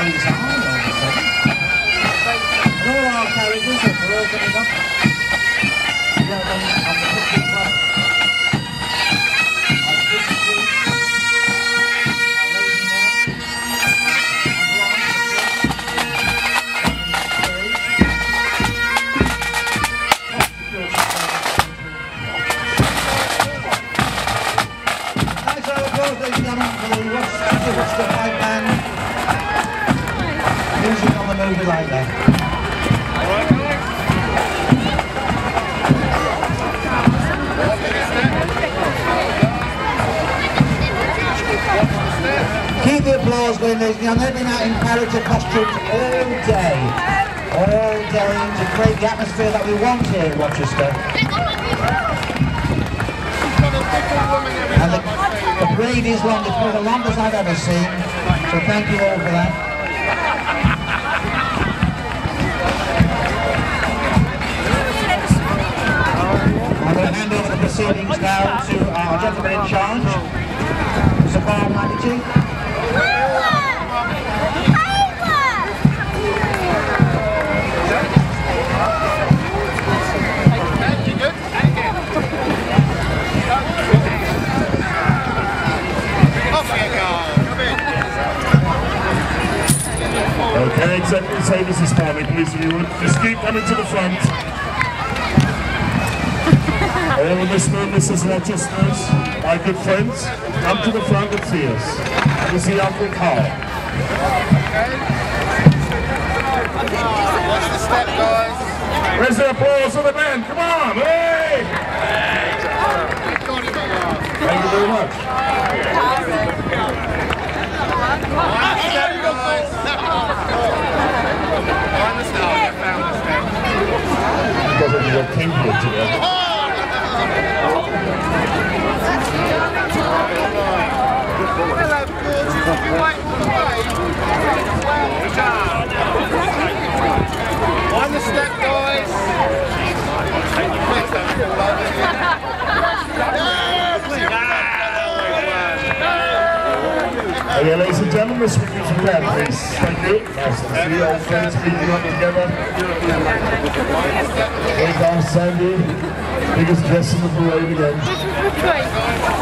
carries on all of a sudden. And all our carriages are getting up. Done on Band. On like that. Keep the applause going, ladies and gentlemen. They've been out in character costumes all day. All day to create the atmosphere that we want here in Rochester. And the, the parade is long, it's one of the longest I've ever seen. So thank you all for that. Our gentleman in charge, Mr. Carl Manichi. Okay, exactly same as this time, please, if you would. Just keep coming to the front. The Mr. and Mrs. Rochesters, my good friends, come to the front and see us. Is the Uncle Carl. Watch the step, guys. Where's the applause for the band? Come on, hey! Thank you very much. Find the step. I found. Because of your kinky today. Hello, gorgeous. Okay, ladies and gentlemen, week is a plan, please. Thank you. Nice to see friends meeting together. Here comes Sandy, biggest dress in the parade again.